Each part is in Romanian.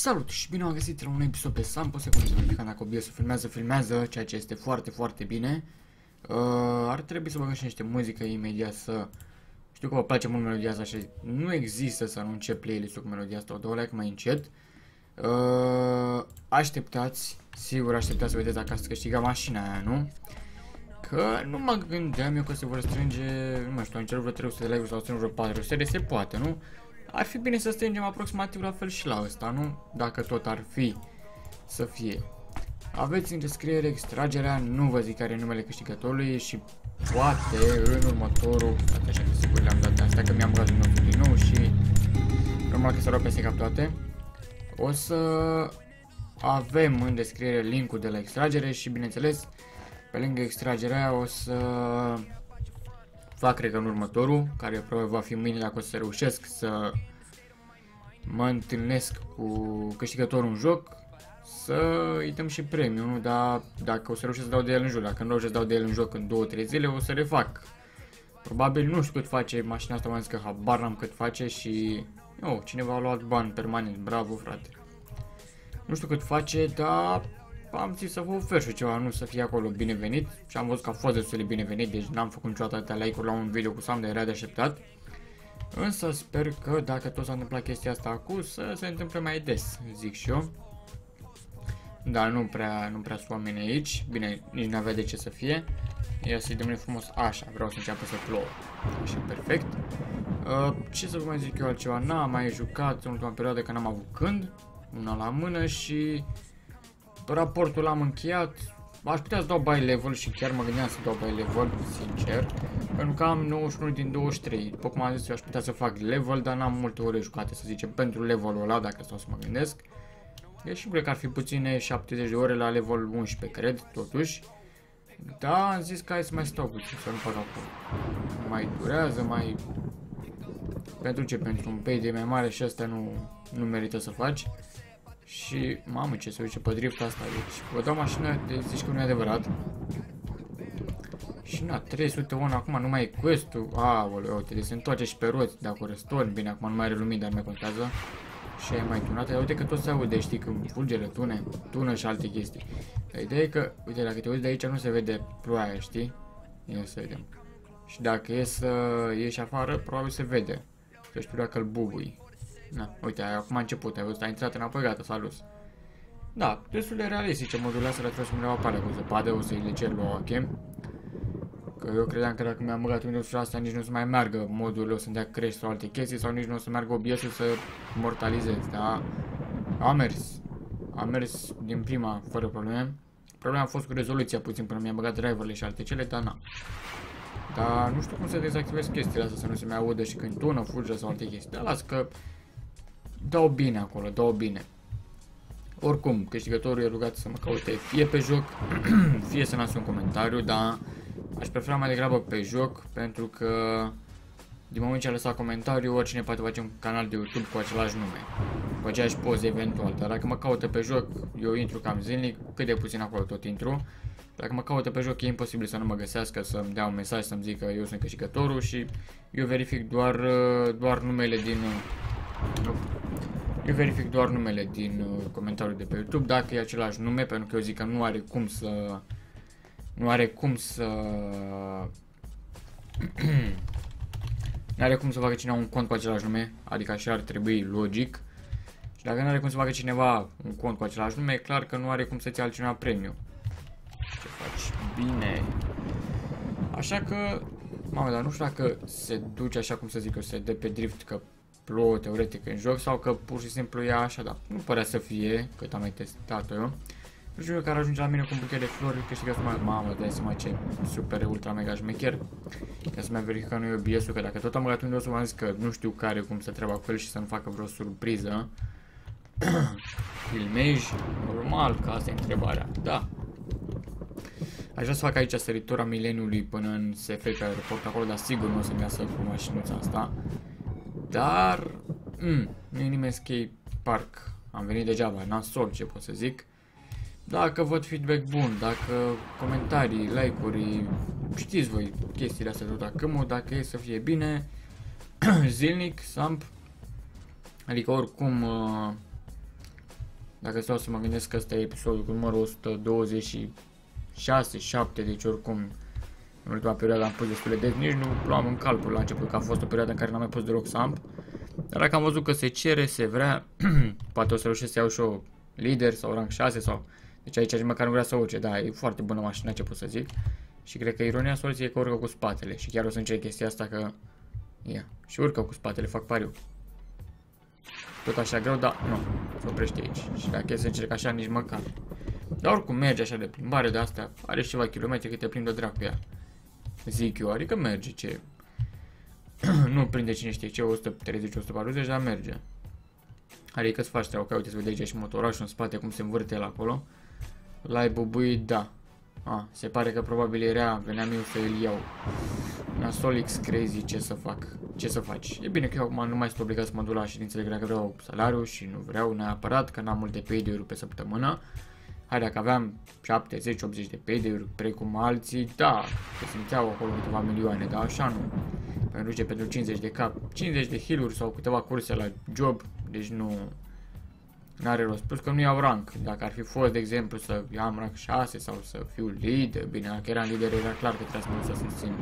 Salut și bine am găsit la un episod pe Sampo, se poate verifica dacă obiectul filmează, filmează, ceea ce este foarte, foarte bine. Uh, ar trebui să băgăm și niște muzică imediat să... Știu că vă place mult melodia asta și nu există să nu încep playlist-ul cu melodia asta, o dau like mai încet. Uh, așteptați, sigur așteptați să vedeți dacă ați câștigat mașina aia, nu? Că nu mă gândeam eu că se vor strânge, nu mai știu, am cerut vreo 300 de like-uri sau strâng vreo 400, se poate, nu? Ar fi bine să strângem aproximativ la fel și la ăsta, nu? Dacă tot ar fi să fie. Aveți în descriere extragerea, nu vă zic care e numele câștigătorului și poate în următorul, poate așa că sigur le-am dat astea că mi-am luat din nou și normal că să rog peste cap toate. O să avem în descriere linkul de la extragere și bineînțeles pe lângă extragerea o să fac cred că în următorul, care probabil va fi mâine dacă o să reușesc să mă întâlnesc cu câștigătorul în joc, să îi dăm și premiu, nu? Dar dacă o să reușesc să dau de el în joc, dacă nu reușesc să dau de el în joc în 2-3 zile, o să refac. Probabil nu știu cât face mașina asta, m-am zis că habar n-am cât face și... Oh, cineva a luat bani permanent, bravo frate. Nu știu cât face, dar am zis să vă ofer și ceva, nu să fie acolo binevenit și am văzut că a fost destul de binevenit, deci n-am făcut niciodată atâtea like-uri la un video cu Sam, de era de așteptat. Însă sper că dacă tot s-a întâmplat chestia asta acum, să se întâmple mai des, zic și eu. Dar nu prea, nu prea sunt oameni aici, bine, nici n-avea de ce să fie. Ia să-i dăm frumos așa, vreau să înceapă să plouă. Așa, perfect. Uh, ce să vă mai zic eu altceva, n-am mai jucat în ultima perioadă că n-am avut când, una la mână și raportul l-am încheiat. Aș putea să dau by level și chiar mă gândeam să dau by level, sincer. Pentru că am 91 din 23. După cum am zis, eu aș putea să fac level, dar n-am multe ore jucate, să zicem, pentru levelul ăla, dacă stau să mă gândesc. Deci cred că ar fi puține 70 de ore la level 11, cred, totuși. Da, am zis că hai să mai stau puțin, să nu fac acum. Mai durează, mai... Pentru ce? Pentru un payday mai mare și asta nu, nu merită să faci. Și, mamă, ce se uite pe drift asta, deci vă dau mașina, de zici că nu e adevărat. Și na, 301 acum nu mai e quest-ul, aoleu, uite, deci se întoarce și pe roți, dacă o restorni, bine, acum nu mai are lumini, dar nu mai contează. Și e mai tunată, uite că tot se aude, știi, când fulgere, tune, tună și alte chestii. Dar ideea e că, uite, dacă te uiți de aici nu se vede ploaia, știi? Ia să vedem. Și dacă e să ieși afară, probabil se vede. Că știu dacă îl bubui. Na, uite, acum a început, ai văzut, a intrat înapoi, gata, s-a dus. Da, destul de realistice modurile astea, trebuie să undeva apare cu zăpadă, o să-i le cer lui Joachim. Că eu credeam că dacă mi-am băgat Windows asta nici nu o să mai meargă modurile, o să-mi dea crash sau alte chestii, sau nici nu o să meargă OBS-ul să mortalizez, da? A mers. A mers din prima, fără probleme. Problema a fost cu rezoluția puțin până mi-am băgat driverele și alte cele, dar na. Dar nu știu cum să dezactivez chestiile astea, să nu se mai audă și când tună, fulge sau alte chestii. Dar las că dau bine acolo, dau bine. Oricum, câștigătorul e rugat să mă caute. Fie pe joc, fie să lase un comentariu, dar aș prefera mai degrabă pe joc, pentru că din moment ce a lăsat comentariu, oricine poate face un canal de YouTube cu același nume, cu aceeași poze eventual, dar dacă mă caută pe joc, eu intru cam zilnic, cât de puțin acolo tot intru, dacă mă caută pe joc e imposibil să nu mă găsească, să-mi dea un mesaj, să-mi zică eu sunt câștigătorul și eu verific doar, doar numele din eu verific doar numele din uh, comentariul de pe YouTube, dacă e același nume, pentru că eu zic că nu are cum să... Nu are cum să... nu are cum să facă cineva un cont cu același nume, adică așa ar trebui logic. Și dacă nu are cum să facă cineva un cont cu același nume, e clar că nu are cum să-ți altcineva premiu. Ce faci? Bine. Așa că, mamă, dar nu știu dacă se duce așa cum să zic eu, se de pe drift, că plouă teoretic în joc sau că pur și simplu e așa, dar nu părea să fie, cât am mai testat-o eu. Nu știu care ajunge la mine cu un buchet de flori, câștigați mai mamă, dai seama ce super ultra mega șmecher. Ca să mai verific că nu e OBS-ul, că dacă tot am băgat Windows-ul, v-am zis că nu știu care cum să treaba cu el și să nu facă vreo surpriză. Filmezi? Normal, că asta e întrebarea. Da. Aș vrea să fac aici săritura mileniului până în SF pe aeroport acolo, dar sigur nu o să-mi iasă cu mașinuța asta. Dar, mm, nu e nimeni skate park. Am venit degeaba, nasol, ce pot să zic. Dacă văd feedback bun, dacă comentarii, like-uri, știți voi chestiile astea tot acum, dacă e să fie bine, zilnic, samp, adică oricum, uh, Dacă stau să mă gândesc că ăsta e episodul cu numărul 126, 7, deci oricum în ultima perioadă am pus destul de des, nici nu luam în calcul la început, că a fost o perioadă în care n-am mai pus deloc samp. Dar dacă am văzut că se cere, se vrea, poate o să reușesc să iau și o lider sau rank 6 sau... Deci aici măcar nu vrea să urce, da, e foarte bună mașina, ce pot să zic. Și cred că ironia soluției e că urcă cu spatele și chiar o să încerc chestia asta că... Ia, și urcă cu spatele, fac pariu. Tot așa greu, dar nu, se oprește aici. Și dacă e să încerc așa, nici măcar. Dar oricum merge așa de plimbare de asta, are și ceva kilometri cât te plimbi de dracu ea. Zic eu, adică merge ce... nu prinde cine știe ce, 130-140, dar merge. Adică îți faci treaba, că uite să vedeți aici și motorașul în spate cum se învârte el acolo. L-ai bubuit, da. A, se pare că probabil era, veneam eu să îl iau. Nasol X Crazy, ce să fac? Ce să faci? E bine că eu acum nu mai sunt obligat să mă duc la ședințele că vreau salariu și nu vreau neapărat, că n-am multe payday-uri pe săptămână. Hai, dacă aveam 70, 80 de payday-uri, precum alții, da, se simțeau acolo câteva milioane, dar așa nu. Pentru ce, pentru 50 de cap, 50 de heal sau câteva curse la job, deci nu, N-are rost. Plus că nu iau rank. Dacă ar fi fost, de exemplu, să am rank 6 sau să fiu lider, bine, dacă eram lider era clar că trebuie să mă să susțin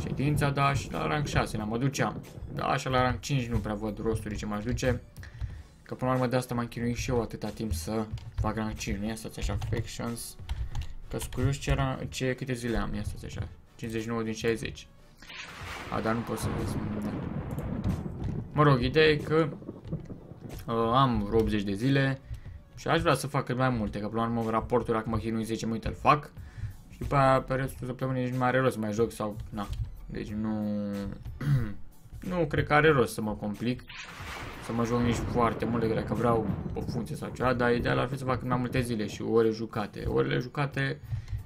ședința, dar și la rank 6 n-am mă duceam. Da, așa la rank 5 nu prea văd rostul ce m-aș duce. Că până la urmă de asta m-am chinuit și eu atâta timp să fac rank 5, nu ia stați așa, factions. Că scurios ce, era, ce câte zile am, ia stați așa, 59 din 60. A, dar nu pot să vezi. Da. Mă rog, ideea e că uh, am vreo 80 de zile și aș vrea să fac cât mai multe, că până la urmă raportul dacă mă chinui 10 minute îl fac și după aia pe restul săptămânii nici nu mai are rost să mai joc sau, na, deci nu, nu cred că are rost să mă complic, să mă joc nici foarte mult decât dacă vreau o funcție sau ceva, dar ideal ar fi să fac mai multe zile și ore jucate, orele jucate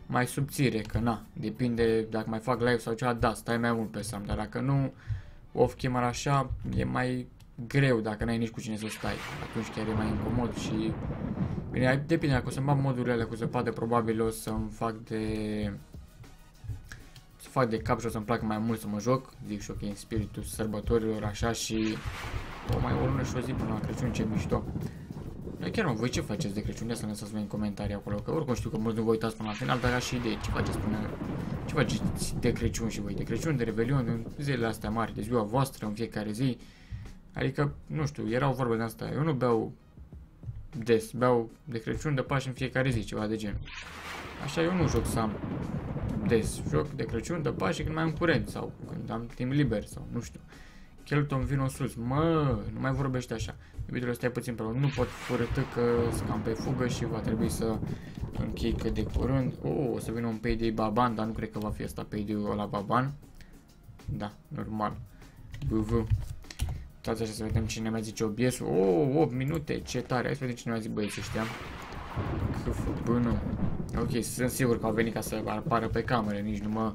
mai subțire, că na, depinde dacă mai fac live sau ceva, da, stai mai mult pe seam, dar dacă nu, off-camera așa, e mai greu dacă n-ai nici cu cine să stai. Atunci chiar e mai incomod și... Bine, depinde, dacă o să-mi bag modurile cu zăpadă, probabil o să-mi fac de... Să fac de cap și o să-mi placă mai mult să mă joc. Zic și ok, în spiritul sărbătorilor, așa și... O mai o lună și o zi până la Crăciun, ce mișto. Dar chiar mă, voi ce faceți de Crăciun? Ia să lăsați voi în comentarii acolo, că oricum știu că mulți nu vă uitați până la final, dar și idee, ce faceți până... Ce faceți de Crăciun și voi? De Crăciun, de Revelion, de zilele astea mari, de ziua voastră, în fiecare zi. Adică, nu știu, erau vorbe de asta. Eu nu beau des, beau de Crăciun, de Paști în fiecare zi, ceva de genul. Așa eu nu joc să am des. Joc de Crăciun, de Paști când mai am curent sau când am timp liber sau nu știu. Kelton vino sus. Mă, nu mai vorbește așa. Iubitele, stai puțin pe loc. Nu pot furătă că scam pe fugă și va trebui să închei cât de curând. Oh, o să vină un payday Baban, dar nu cred că va fi asta payday-ul la Baban. Da, normal. BV. Stați așa să vedem cine mai zice obiesul. Oh, 8 minute, ce tare. Hai să vedem cine mai zice băieții ăștia. Câfă, bună. Ok, sunt sigur că au venit ca să apară pe cameră, nici nu mă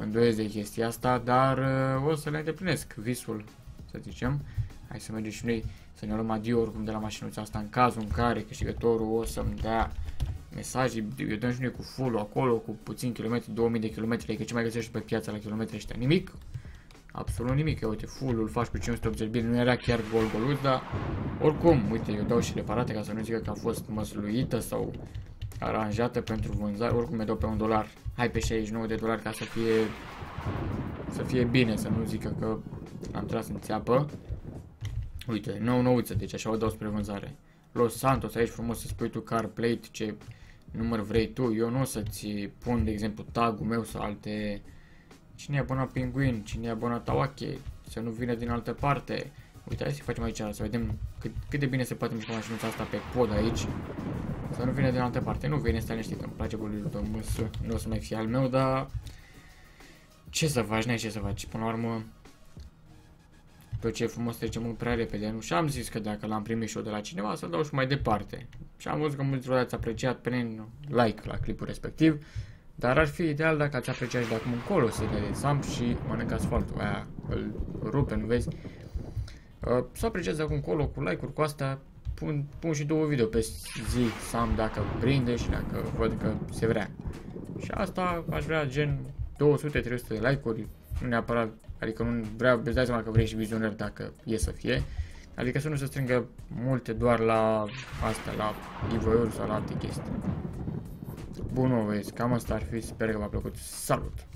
îndoiesc de chestia asta, dar uh, o să le îndeplinesc visul, să zicem. Hai să mergem și noi să ne luăm adio oricum de la mașinuța asta în cazul în care câștigătorul o să-mi dea mesaje, eu dăm și noi cu full acolo, cu puțin kilometri, 2000 de kilometri, adică ce mai găsești pe piața la kilometri ăștia? Nimic? Absolut nimic, că uite, full-ul faci cu 580 bine, nu era chiar gol goluț, dar oricum, uite, eu dau și reparate ca să nu zică că a fost măsluită sau aranjată pentru vânzare, oricum mi dau pe un dolar, hai pe 69 de dolari ca să fie să fie bine, să nu zică că am tras în țeapă. Uite, nou nouță, deci așa o dau spre vânzare. Los Santos, aici frumos să spui tu car plate, ce număr vrei tu, eu nu o să-ți pun, de exemplu, tagul meu sau alte Cine e abonat Pinguin? Cine e abonat Tawake? Să nu vină din altă parte. Uite, hai să facem aici, să vedem cât, cât de bine se poate mișca mașinuța asta pe pod aici. Să nu vină din altă parte. Nu vine, stai liniștit, îmi place bolul tău măsă. Nu o să mai fie al meu, dar... Ce să faci, n-ai ce să faci. Până la urmă, tot ce e frumos trece mult prea repede, nu? Și am zis că dacă l-am primit și eu de la cineva, să-l dau și mai departe. Și am văzut că mulți ați apreciat prin like la clipul respectiv. Dar ar fi ideal dacă ați apreciat și de acum încolo seria de Samp și mănâncă asfaltul aia, îl rupe, nu vezi? Uh, să apreciați de acum încolo cu like-uri cu astea, pun, pun și două video pe zi Samp dacă prinde și dacă văd că se vrea. Și asta aș vrea gen 200-300 de like-uri, nu neapărat, adică nu vreau, îți dai seama că vrei și vizionări dacă e să fie. Adică să nu se strângă multe doar la asta, la giveaway sau la alte chestii. Bun, mă, băieți, cam asta ar fi, sper că v-a plăcut. Salut!